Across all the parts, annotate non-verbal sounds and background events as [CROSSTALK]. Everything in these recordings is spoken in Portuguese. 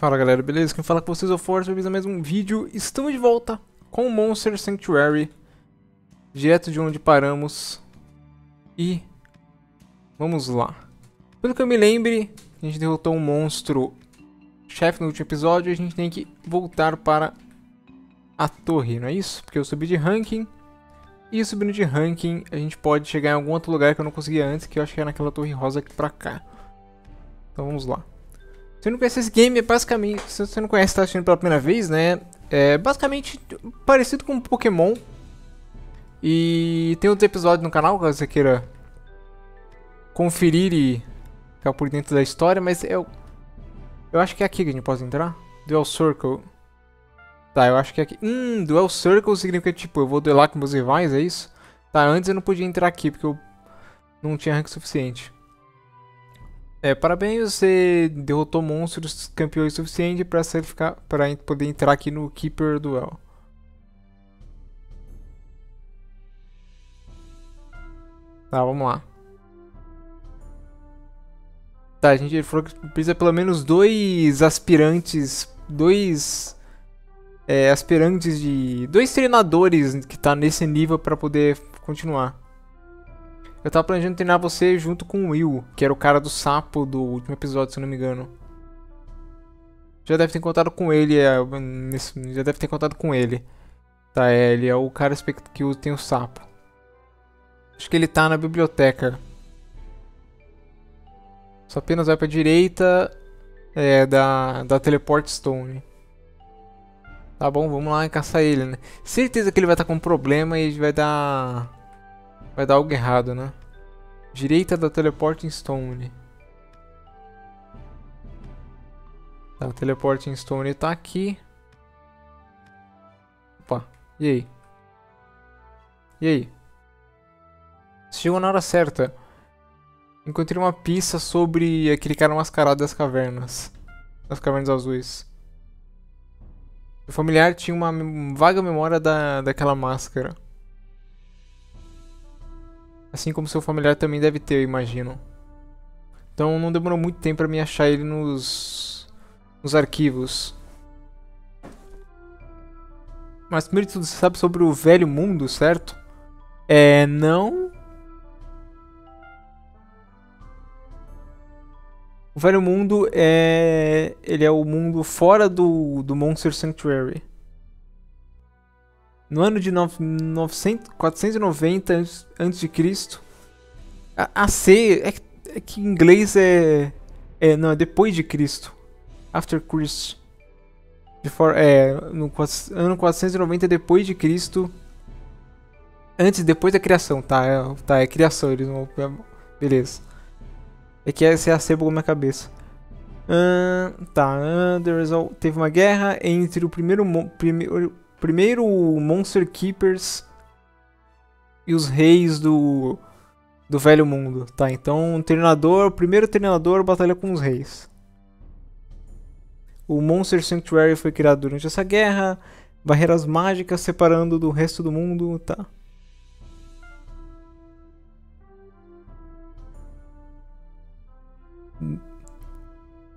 Fala galera, beleza? Quem fala com vocês é o Force, bem-vindos a mais um vídeo. Estamos de volta com Monster Sanctuary, direto de onde paramos. E vamos lá. Pelo que eu me lembre, a gente derrotou um monstro chefe no último episódio a gente tem que voltar para a torre, não é isso? Porque eu subi de ranking e subindo de ranking a gente pode chegar em algum outro lugar que eu não conseguia antes, que eu acho que é naquela torre rosa aqui pra cá. Então vamos lá. Se você não conhece esse game, é basicamente. Se você não conhece, está assistindo pela primeira vez, né? É basicamente parecido com Pokémon. E tem outros episódios no canal, caso você queira conferir e ficar por dentro da história, mas eu. Eu acho que é aqui que a gente pode entrar. Duel Circle. Tá, eu acho que é aqui. Hum, Duel Circle significa tipo, eu vou duelar com meus rivais, é isso? Tá, antes eu não podia entrar aqui porque eu não tinha rank suficiente. É, parabéns, você derrotou monstros campeões suficiente para ficar para poder entrar aqui no Keeper Duel. Tá, vamos lá. Tá, a gente falou que precisa pelo menos dois aspirantes, dois é, aspirantes de, dois treinadores que tá nesse nível para poder continuar. Eu tava planejando treinar você junto com o Will, que era o cara do sapo do último episódio, se não me engano. Já deve ter contado com ele, é, já deve ter contado com ele. Tá, é, ele é o cara que tem o sapo. Acho que ele tá na biblioteca. Só apenas vai pra direita é, da, da Teleport Stone. Tá bom, vamos lá caçar ele, né? Certeza que ele vai estar tá com um problema e vai dar Vai dar algo errado, né? Direita da Teleporting Stone. Tá, o Teleporting Stone tá aqui. Opa, e aí? E aí? Chegou na hora certa. Encontrei uma pista sobre aquele cara mascarado das cavernas. Das cavernas azuis. O familiar tinha uma vaga memória da, daquela máscara. Assim como seu familiar também deve ter, imagino. Então não demorou muito tempo para me achar ele nos, nos arquivos. Mas primeiro de tudo, você sabe sobre o velho mundo, certo? É, não... O velho mundo é... Ele é o mundo fora do, do Monster Sanctuary. No ano de 900, 490 a.C. A, a C é, é, que em inglês é, é. Não, é depois de Cristo. After Christ. Before, é, no ano 490 depois de Cristo. Antes, depois da criação, tá? É, tá, é criação, eles vão. Beleza. É que essa é a bugou minha cabeça. Uh, tá, uh, teve uma guerra entre o primeiro, primeiro Primeiro Monster Keepers e os reis do, do velho mundo, tá? Então, o treinador, o primeiro treinador batalha com os reis. O Monster Sanctuary foi criado durante essa guerra, barreiras mágicas separando do resto do mundo, tá?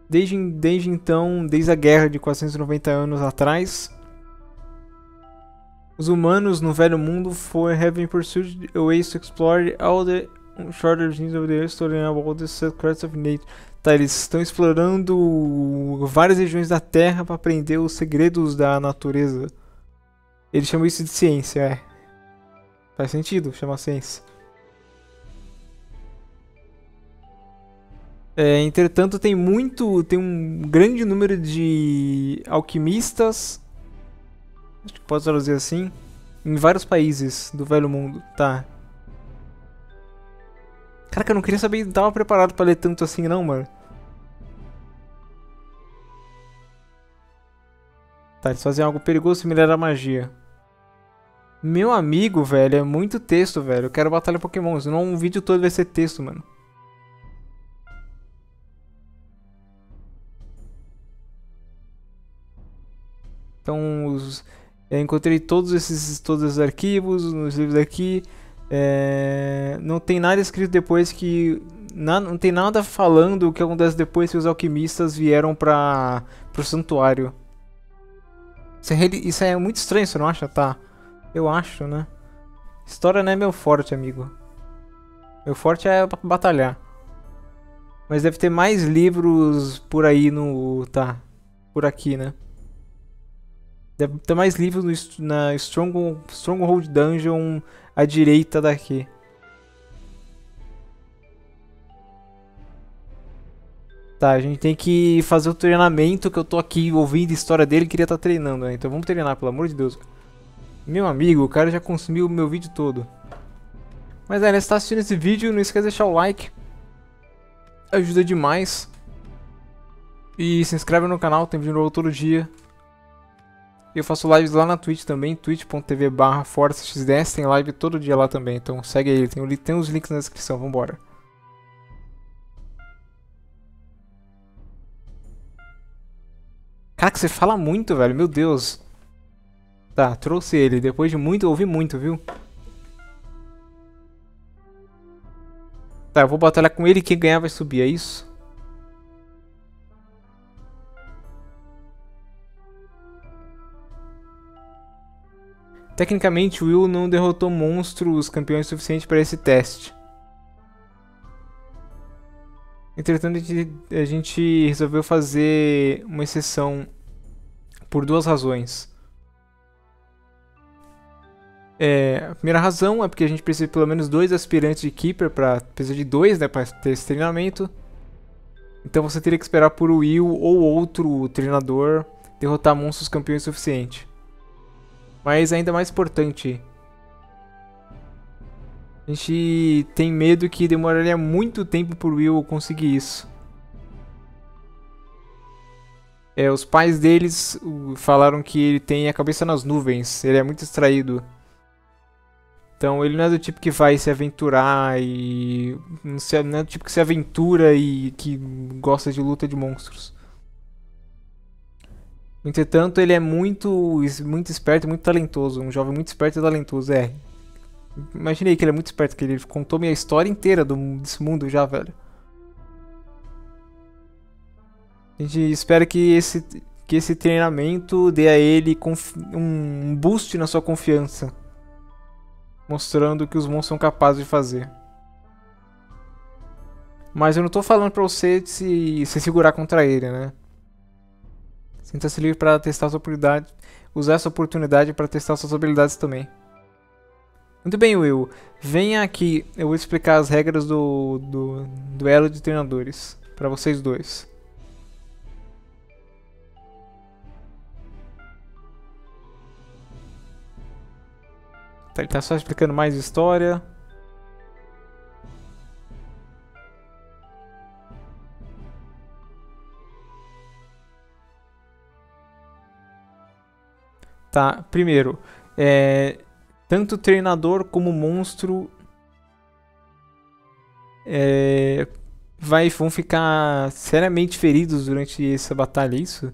Desde, desde então, desde a guerra de 490 anos atrás, os humanos no Velho Mundo for having pursued ways to explore all the shorter regions of the earth, storing about the secrets of nature. Tá, eles estão explorando várias regiões da Terra para aprender os segredos da natureza. Eles chamam isso de ciência, é. Faz sentido chamar ciência. É, entretanto, tem muito, tem um grande número de alquimistas Acho que pode traduzir assim. Em vários países do velho mundo. Tá. Caraca, eu não queria saber, não tava preparado pra ler tanto assim não, mano. Tá, eles fazem algo perigoso similar à magia. Meu amigo, velho, é muito texto, velho. Eu quero batalha Pokémon, senão um vídeo todo vai ser texto, mano. Então, os... Eu encontrei todos esses, todos esses arquivos nos livros aqui. É, não tem nada escrito depois que na, não tem nada falando o que acontece depois que os alquimistas vieram para pro santuário. Isso é, isso é muito estranho, você não acha? Tá. Eu acho, né? História não é meu forte, amigo. Meu forte é batalhar. Mas deve ter mais livros por aí no. Tá. Por aqui, né? Deve ter mais livros no, na Strong, Stronghold Dungeon à direita daqui. Tá, a gente tem que fazer o treinamento que eu tô aqui ouvindo a história dele e queria estar tá treinando, né? Então vamos treinar, pelo amor de Deus. Meu amigo, o cara já consumiu o meu vídeo todo. Mas é, né, se tá assistindo esse vídeo, não esqueça de deixar o like. Ajuda demais. E se inscreve no canal, tem vídeo novo todo dia. Eu faço lives lá na Twitch também, twitch.tv barra ForceXDS, tem live todo dia lá também, então segue aí, tem, tem os links na descrição, vambora. Caraca, você fala muito, velho, meu Deus. Tá, trouxe ele, depois de muito, ouvi muito, viu? Tá, eu vou batalhar com ele quem ganhar vai subir, é isso? Tecnicamente, o Will não derrotou monstros campeões suficientes para esse teste. Entretanto, a gente resolveu fazer uma exceção por duas razões. É, a primeira razão é porque a gente precisa de pelo menos dois aspirantes de Keeper para precisa de dois, né, para ter esse treinamento. Então você teria que esperar por Will ou outro treinador derrotar monstros campeões suficiente. Mas ainda mais importante, a gente tem medo que demoraria muito tempo por Will conseguir isso. É, os pais deles falaram que ele tem a cabeça nas nuvens, ele é muito distraído. Então ele não é do tipo que vai se aventurar e. Não é do tipo que se aventura e que gosta de luta de monstros. Entretanto, ele é muito, muito esperto muito talentoso. Um jovem muito esperto e talentoso, é. Imaginei que ele é muito esperto, que ele contou minha história inteira do, desse mundo já, velho. A gente espera que esse, que esse treinamento dê a ele um boost na sua confiança. Mostrando que os monstros são capazes de fazer. Mas eu não tô falando pra você se, se segurar contra ele, né? Sinta-se livre para testar sua oportunidade. Usar essa oportunidade para testar suas habilidades também. Muito bem, Will. Venha aqui. Eu vou explicar as regras do, do duelo de treinadores para vocês dois. Tá, ele tá só explicando mais história. Tá, primeiro, é, tanto treinador como monstro é, vai, vão ficar seriamente feridos durante essa batalha, é isso?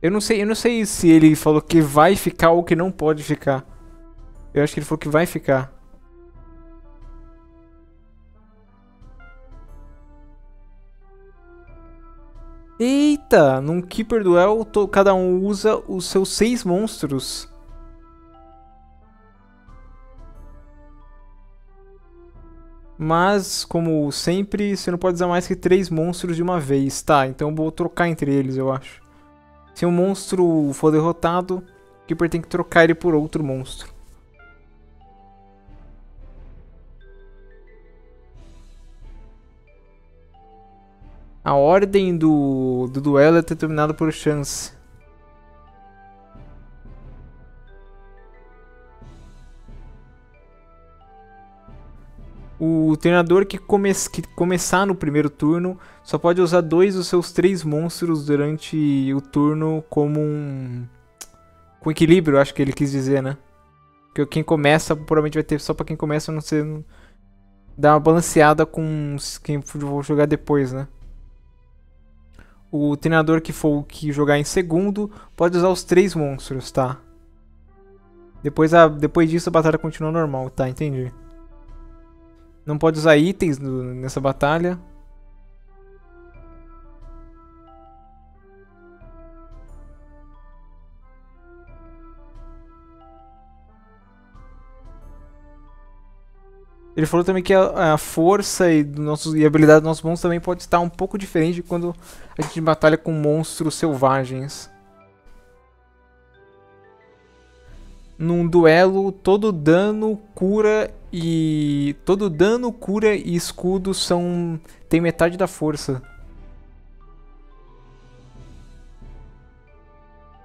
Eu não sei, eu não sei se ele falou que vai ficar ou que não pode ficar. Eu acho que ele falou que vai ficar. Eita, num Keeper Duel cada um usa os seus seis monstros. Mas, como sempre, você não pode usar mais que três monstros de uma vez. Tá, então vou trocar entre eles, eu acho. Se um monstro for derrotado, o Keeper tem que trocar ele por outro monstro. A ordem do, do duelo é determinada por chance. O treinador que, come que, começar no primeiro turno só pode usar dois dos seus três monstros durante o turno como um. com equilíbrio, acho que ele quis dizer, né? Porque quem começa provavelmente vai ter só pra quem começa não ser. dar uma balanceada com quem for jogar depois, né? O treinador que for que jogar em segundo pode usar os três monstros, tá? Depois, a, depois disso a batalha continua normal. Tá, entendi. Não pode usar itens nessa batalha. Ele falou também que a, a força e, do nosso, e a habilidade dos nossos monstros também pode estar um pouco diferente quando a gente batalha com monstros selvagens. Num duelo, todo dano, cura e. Todo dano, cura e escudo são. tem metade da força.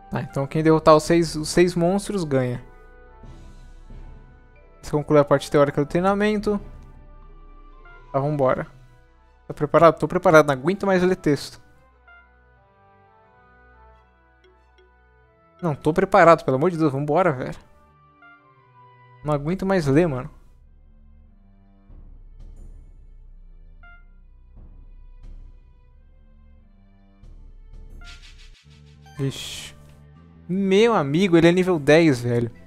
Tá, então quem derrotar os seis, os seis monstros ganha. Você conclui a parte teórica do treinamento. Tá, vambora. Tá preparado? Tô preparado, não aguento mais ler texto. Não, tô preparado, pelo amor de Deus, vambora, velho. Não aguento mais ler, mano. Vixe. Meu amigo, ele é nível 10, velho.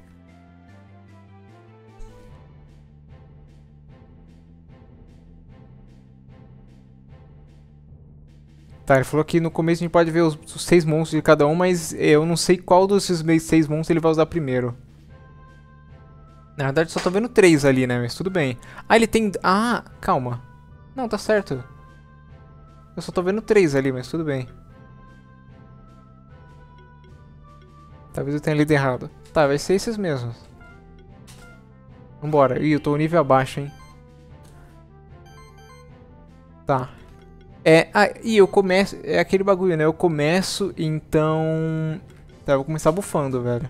Tá, ele falou que no começo a gente pode ver os, os seis monstros de cada um, mas eu não sei qual desses seis monstros ele vai usar primeiro. Na verdade só tô vendo três ali, né? Mas tudo bem. Ah, ele tem... Ah, calma. Não, tá certo. Eu só tô vendo três ali, mas tudo bem. Talvez eu tenha lido errado. Tá, vai ser esses mesmos. Vambora. Ih, eu tô um nível abaixo, hein. Tá. É, ah, e eu começo, é aquele bagulho, né? Eu começo, então... Tá, eu vou começar bufando, velho.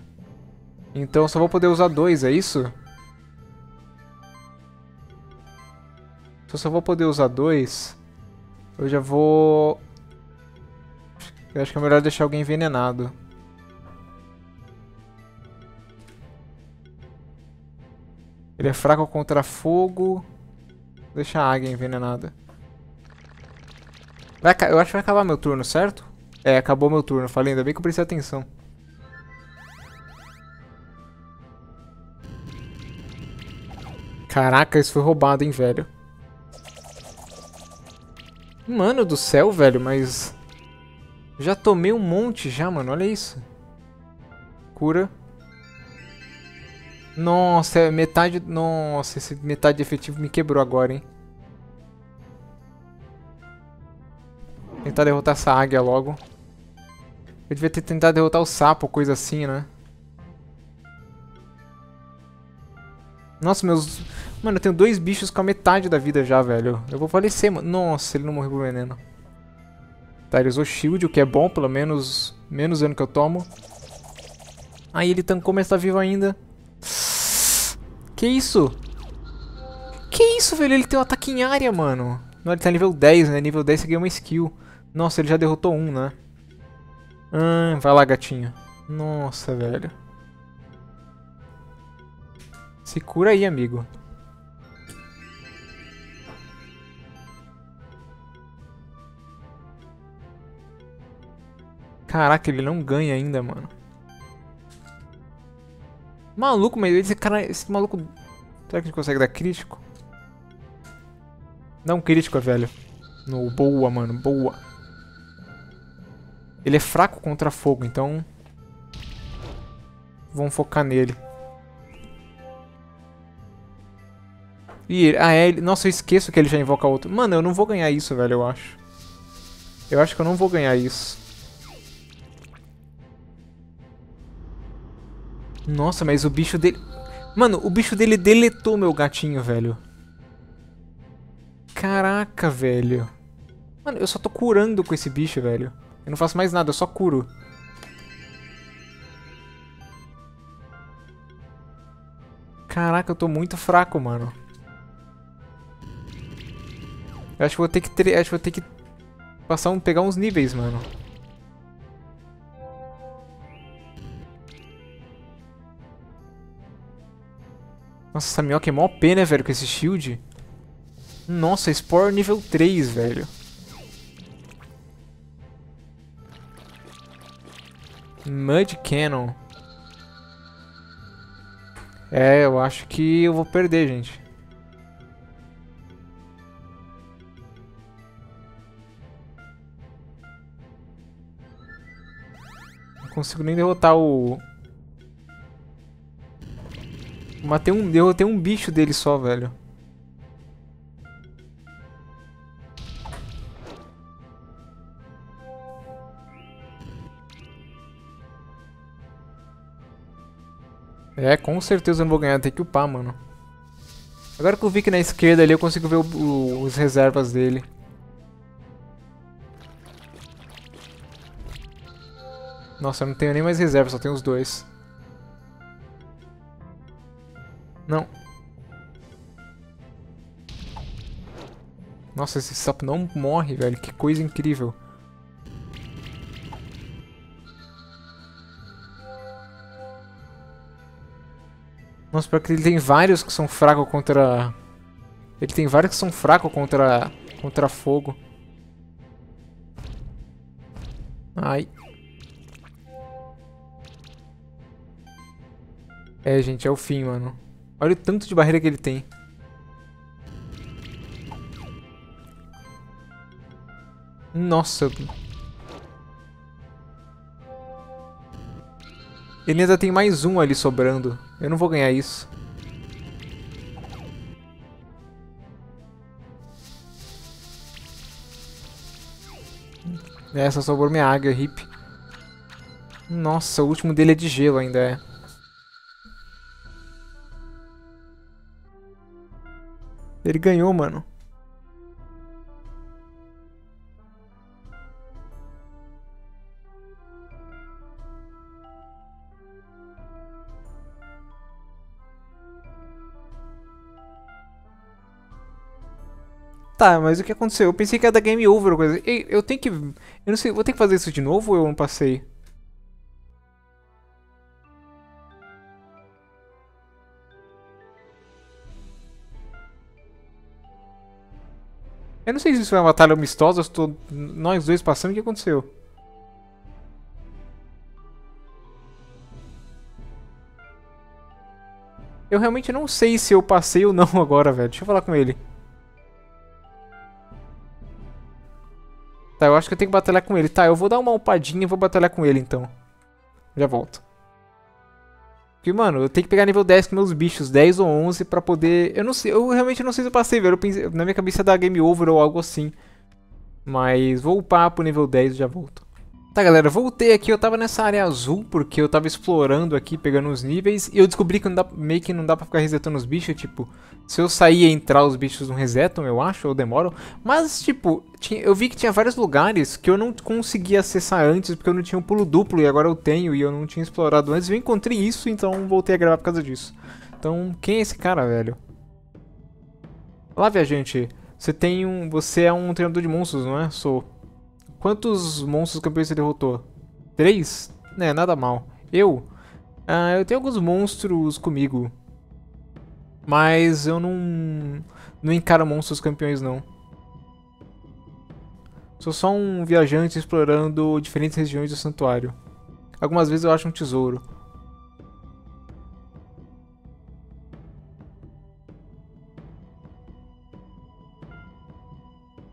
Então eu só vou poder usar dois, é isso? Se eu só vou poder usar dois, eu já vou... Eu acho que é melhor deixar alguém envenenado. Ele é fraco contra fogo. Deixa a águia envenenada. Vai, eu acho que vai acabar meu turno, certo? É, acabou meu turno. Falei, ainda bem que eu prestei atenção. Caraca, isso foi roubado, hein, velho. Mano do céu, velho, mas... Já tomei um monte já, mano. Olha isso. Cura. Nossa, é metade... Nossa, esse metade efetivo me quebrou agora, hein. Tentar derrotar essa águia logo. Eu devia ter tentado derrotar o sapo, coisa assim, né? Nossa, meus... Mano, eu tenho dois bichos com a metade da vida já, velho. Eu vou falecer, mano. Nossa, ele não morreu por veneno. Tá, ele usou shield, o que é bom, pelo menos... Menos dano que eu tomo. Aí ele tancou, mas tá vivo ainda. Que isso? Que isso, velho? Ele tem um ataque em área, mano. Não, ele tá nível 10, né? Nível 10 você ganha uma skill. Nossa, ele já derrotou um, né? Ah, vai lá, gatinho. Nossa, velho. Se cura aí, amigo. Caraca, ele não ganha ainda, mano. Maluco, mas esse cara, esse maluco... Será que gente consegue dar crítico? Dá um crítico, velho. No boa, mano, boa. Ele é fraco contra fogo, então... Vamos focar nele. E ah, é, ele, nossa, eu esqueço que ele já invoca outro. Mano, eu não vou ganhar isso, velho, eu acho. Eu acho que eu não vou ganhar isso. Nossa, mas o bicho dele... Mano, o bicho dele deletou meu gatinho, velho. Caraca, velho. Mano, eu só tô curando com esse bicho, velho. Eu não faço mais nada, eu só curo. Caraca, eu tô muito fraco, mano. Eu acho que vou ter que ter, acho que vou ter que passar um, pegar uns níveis, mano. Nossa, essa minhoca é mó pena, né, velho, com esse shield. Nossa, Spore nível 3, velho. Mud Cannon. É, eu acho que eu vou perder, gente. Não consigo nem derrotar o... Matei um... Derrotei um bicho dele só, velho. É, com certeza eu não vou ganhar, tem que upar, mano. Agora que eu vi que na esquerda ali eu consigo ver o, o, os reservas dele. Nossa, eu não tenho nem mais reserva, só tenho os dois. Não. Nossa, esse sapo não morre, velho. Que coisa incrível. Nossa, pior que ele tem vários que são fracos contra... Ele tem vários que são fracos contra... Contra fogo. Ai. É, gente, é o fim, mano. Olha o tanto de barreira que ele tem. Nossa. Ele ainda tem mais um ali sobrando. Eu não vou ganhar isso. Essa sobrou minha águia, hip. Nossa, o último dele é de gelo ainda, é. Ele ganhou, mano. Tá, mas o que aconteceu? Eu pensei que era da Game Over ou coisa. Ei, eu tenho que. Eu não sei, vou ter que fazer isso de novo ou eu não passei? Eu não sei se isso foi uma batalha amistosa, estou nós dois passando, o que aconteceu? Eu realmente não sei se eu passei ou não [LAUGHS] agora, velho. Deixa eu falar com ele. Tá, eu acho que eu tenho que batalhar com ele. Tá, eu vou dar uma upadinha e vou batalhar com ele então. Já volto. Porque, mano, eu tenho que pegar nível 10 com meus bichos, 10 ou 11 pra poder... Eu não sei, eu realmente não sei se eu passei, velho. Eu pensei, na minha cabeça da game over ou algo assim. Mas vou upar pro nível 10 e já volto. Tá, galera, voltei aqui, eu tava nessa área azul, porque eu tava explorando aqui, pegando os níveis, e eu descobri que dá, meio que não dá pra ficar resetando os bichos, tipo, se eu sair e entrar, os bichos não resetam, eu acho, ou demoram, mas, tipo, tinha, eu vi que tinha vários lugares que eu não conseguia acessar antes, porque eu não tinha um pulo duplo, e agora eu tenho, e eu não tinha explorado antes, eu encontrei isso, então voltei a gravar por causa disso. Então, quem é esse cara, velho? Olá, viajante, você tem um, você é um treinador de monstros, não é? Sou. Quantos monstros campeões você derrotou? Três? É, nada mal. Eu? Ah, eu tenho alguns monstros comigo. Mas eu não... Não encaro monstros campeões, não. Sou só um viajante explorando diferentes regiões do santuário. Algumas vezes eu acho um tesouro.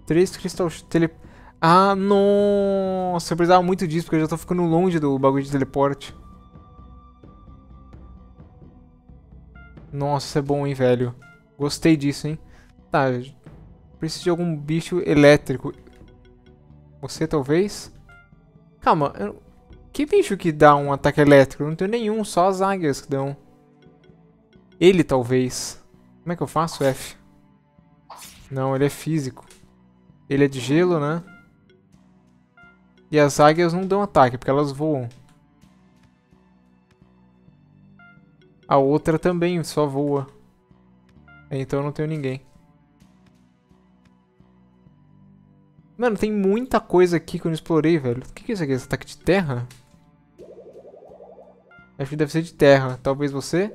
Três cristais... Tele... Ah, nossa, eu precisava muito disso, porque eu já tô ficando longe do bagulho de teleporte. Nossa, é bom, hein, velho. Gostei disso, hein. Tá, preciso de algum bicho elétrico. Você, talvez? Calma, eu... que bicho que dá um ataque elétrico? Eu não tenho nenhum, só as águias que dão. Ele, talvez. Como é que eu faço, F? Não, ele é físico. Ele é de gelo, né? E as águias não dão ataque, porque elas voam. A outra também só voa. Então eu não tenho ninguém. Mano, tem muita coisa aqui que eu não explorei, velho. O que é isso aqui? Esse ataque de terra? Acho que deve ser de terra. Talvez você?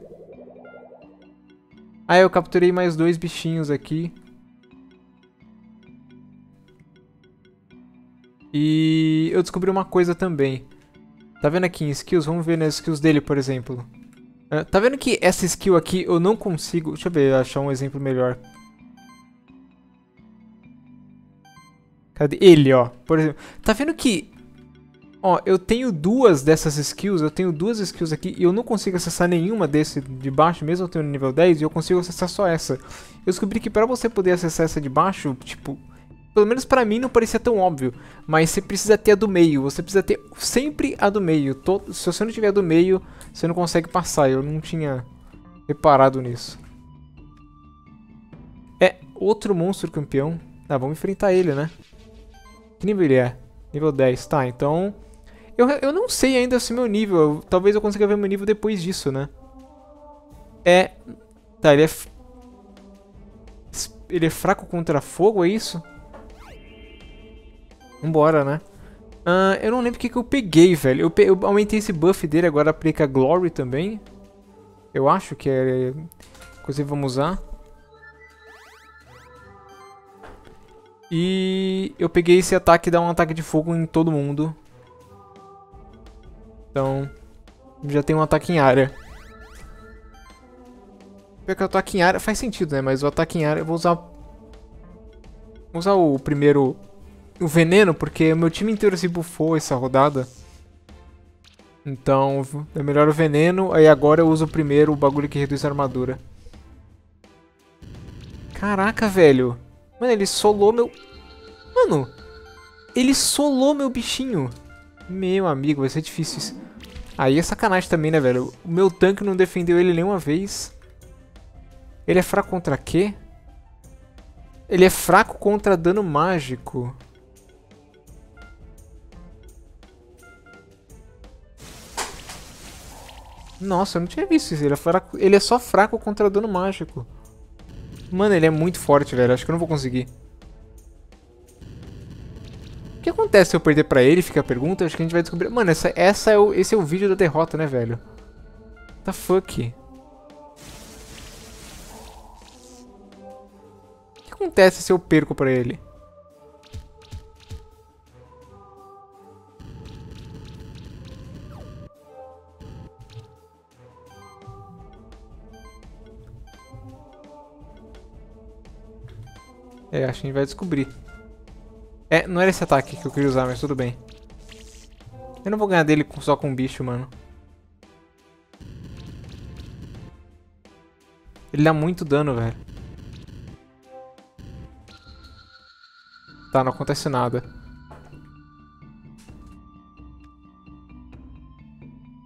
Ah, eu capturei mais dois bichinhos aqui. E eu descobri uma coisa também. Tá vendo aqui em skills? Vamos ver nas skills dele, por exemplo. Uh, tá vendo que essa skill aqui eu não consigo... Deixa eu ver, achar um exemplo melhor. Cadê? Ele, ó. Por exemplo. Tá vendo que... Ó, eu tenho duas dessas skills, eu tenho duas skills aqui e eu não consigo acessar nenhuma desse de baixo, mesmo eu tendo nível 10, e eu consigo acessar só essa. Eu descobri que pra você poder acessar essa de baixo, tipo, pelo menos pra mim não parecia tão óbvio, mas você precisa ter a do meio, você precisa ter sempre a do meio. Todo, se você não tiver a do meio, você não consegue passar, eu não tinha reparado nisso. É outro monstro campeão. Ah, vamos enfrentar ele, né? Que nível ele é? Nível 10, tá, então... Eu, eu não sei ainda se meu nível, eu, talvez eu consiga ver meu nível depois disso, né? É... Tá, ele é... Ele é fraco contra fogo, é isso? Vambora, né? Uh, eu não lembro o que, que eu peguei, velho. Eu, pe eu aumentei esse buff dele, agora aplica Glory também. Eu acho que é... Inclusive, vamos usar. E eu peguei esse ataque dá um ataque de fogo em todo mundo. Então, já tem um ataque em área. Pior que o ataque em área faz sentido, né? Mas o ataque em área eu vou usar... Vou usar o primeiro... O veneno, porque o meu time inteiro se buffou essa rodada. Então, é melhor o veneno. Aí agora eu uso primeiro, o bagulho que reduz a armadura. Caraca, velho. Mano, ele solou meu... Mano, ele solou meu bichinho. Meu amigo, vai ser difícil isso. Aí é sacanagem também, né, velho? O meu tanque não defendeu ele nenhuma vez. Ele é fraco contra quê? Ele é fraco contra dano mágico. Nossa, eu não tinha visto isso. Ele é, fraco... ele é só fraco contra dano mágico. Mano, ele é muito forte, velho. Acho que eu não vou conseguir. O que acontece se eu perder pra ele? Fica a pergunta. Acho que a gente vai descobrir. Mano, essa, essa é o, esse é o vídeo da derrota, né, velho? What the fuck? O que acontece se eu perco pra ele? É, acho que a gente vai descobrir. É, não era esse ataque que eu queria usar, mas tudo bem. Eu não vou ganhar dele só com um bicho, mano. Ele dá muito dano, velho. Tá, não acontece nada.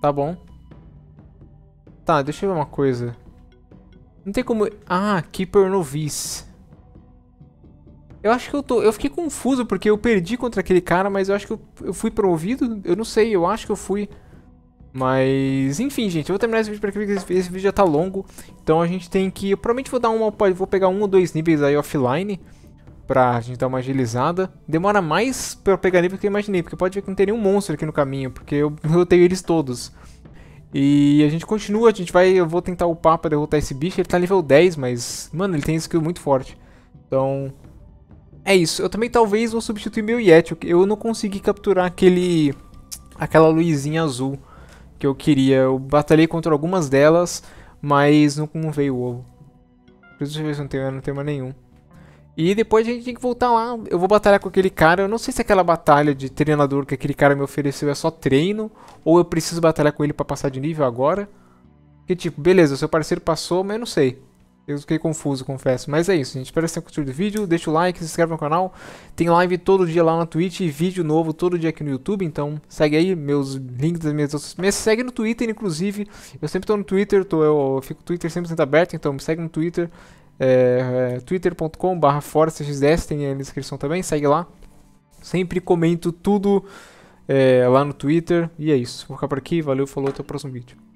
Tá bom. Tá, deixa eu ver uma coisa. Não tem como... Ah, Keeper Novice. Eu acho que eu tô. Eu fiquei confuso porque eu perdi contra aquele cara, mas eu acho que eu, eu fui promovido. Eu não sei, eu acho que eu fui. Mas, enfim, gente, eu vou terminar esse vídeo porque esse, esse vídeo já tá longo. Então a gente tem que. Eu provavelmente vou dar uma. Vou pegar um ou dois níveis aí offline. Pra gente dar uma agilizada. Demora mais pra eu pegar nível do que eu imaginei. Porque pode ver que não tem nenhum monstro aqui no caminho. Porque eu, [LAUGHS] tenho eles todos. E a gente continua, a gente vai. Eu vou tentar upar pra derrotar esse bicho. Ele tá nível 10, mas. Mano, ele tem skill muito forte. Então. É isso, eu também talvez vou substituir meu Yeti. Eu não consegui capturar aquele. aquela luzinha azul que eu queria. Eu batalhei contra algumas delas, mas não, veio o ovo. Deixa eu ver se não tem, não tem mais nenhum. E depois a gente tem que voltar lá. Eu vou batalhar com aquele cara. Eu não sei se aquela batalha de treinador que aquele cara me ofereceu é só treino. Ou eu preciso batalhar com ele pra passar de nível agora. Que tipo, beleza, seu parceiro passou, mas eu não sei. Eu fiquei confuso, confesso. Mas é isso, gente. Espero que vocês tenham curtido o vídeo. Deixa o like, se inscreve no canal. Tem live todo dia lá na Twitch e vídeo novo todo dia aqui no YouTube. Então segue aí meus links das minhas outras. Me segue no Twitter, inclusive. Eu sempre tô no Twitter, tô, eu fico o Twitter sempre aberto, então me segue no Twitter. É, é, twitter.com.br ForceXDS, tem aí na descrição também, segue lá. Sempre comento tudo é, lá no Twitter. E é isso. Vou ficar por aqui. Valeu, falou, até o próximo vídeo.